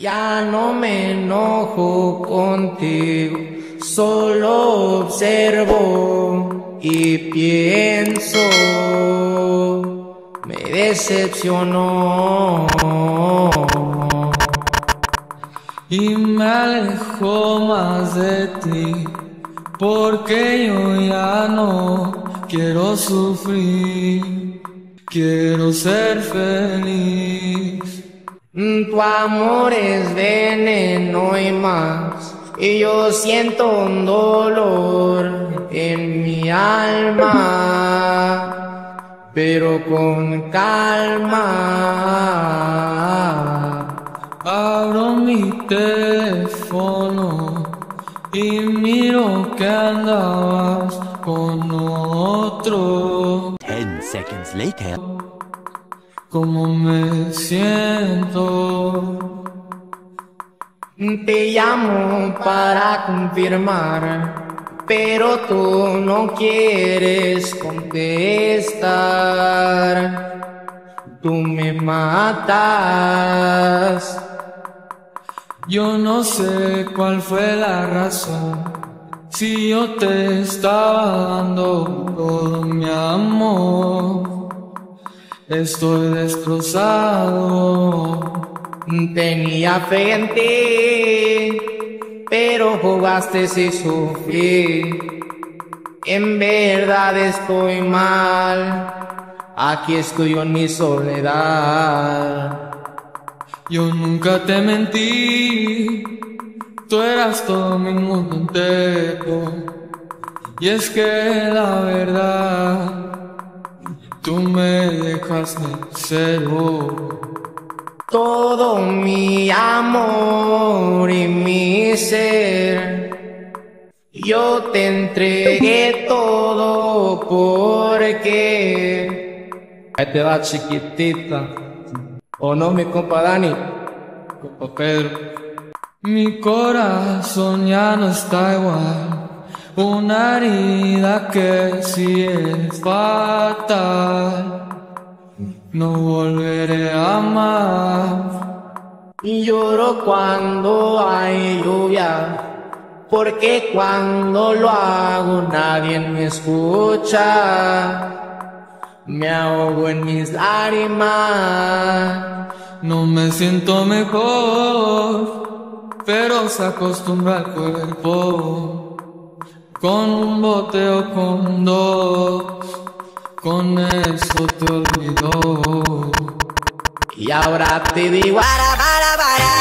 Ya no me enojo contigo, solo observo y pienso, me decepcionó. Y me alejo más de ti, porque yo ya no quiero sufrir, quiero ser feliz. Tu amor es veneno y más, y yo siento un dolor en mi alma, pero con calma. Abro mi teléfono y miro que andabas con otro. Ten seconds later. ¿Cómo me siento? Te llamo para confirmar, pero tú no quieres contestar. Tú me matas. Yo no sé cuál fue la razón. Si yo te estaba dando todo mi amor. Estoy destrozado. Tenía fe en ti, pero jugaste y sufrí. En verdad estoy mal. Aquí estoy yo en mi soledad. Yo nunca te mentí. Tú eras todo mi mundo entero. Y es que la verdad, tú me dejaste cero. Todo mi amor y mi ser, yo te entregué todo porque ahí te va chiquitita, o no mi compa Dani, compa Pedro. Mi corazón ya no está igual, una herida que sí es fatal. No volveré a amar. Y lloro cuando hay lluvia, porque cuando lo hago nadie me escucha. Me ahogo en mis lágrimas. No me siento mejor, pero se acostumbra al cuerpo. Con un bote o con dos con eso te olvidó. Y ahora te digo, para, para, para.